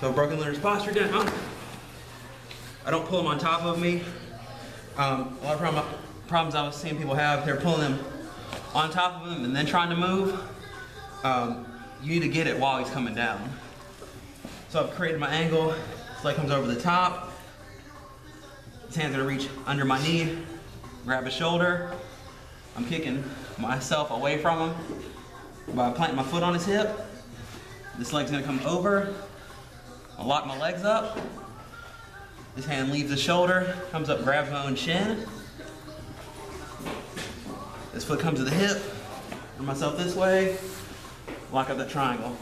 So broken learner's posture down. I don't pull them on top of me. Um, a lot of problem, problems I was seeing people have, they're pulling them on top of him and then trying to move. Um, you need to get it while he's coming down. So I've created my angle. His leg comes over the top. His hand's gonna reach under my knee, grab his shoulder. I'm kicking myself away from him by planting my foot on his hip. This leg's gonna come over. I'll lock my legs up. This hand leaves the shoulder, comes up, grabs my own shin. This foot comes to the hip. Turn myself this way. Lock up that triangle.